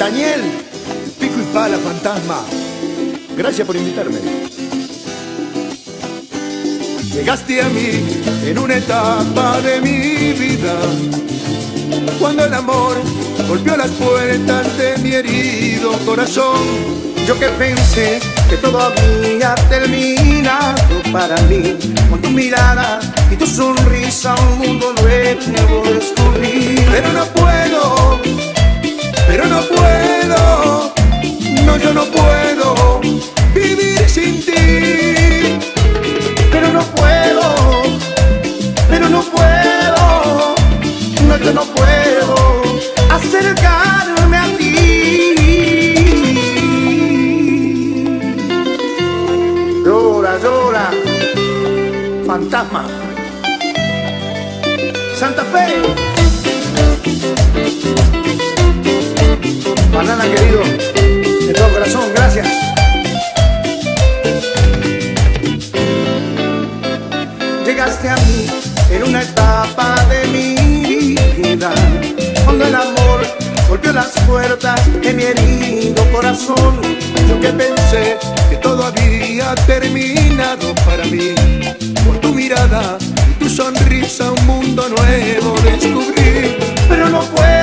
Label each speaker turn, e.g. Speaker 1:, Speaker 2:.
Speaker 1: Daniel, pico y pala, fantasma. Gracias por invitarme. Llegaste a mí en una etapa de mi vida, cuando el amor golpeó las puertas de mi herido corazón. Yo que pensé que todo había terminado para mí, con tu mirada y tu sonrisa un mundo nuevo. Fantasma. Santa Fe. Banana querido, de todo corazón, gracias. Llegaste a mí en una etapa de mi vida, cuando el amor golpeó las puertas de mi herido corazón. Que pensé que todo había terminado para mí, por tu mirada y tu sonrisa un mundo nuevo descubrí. Pero no puedo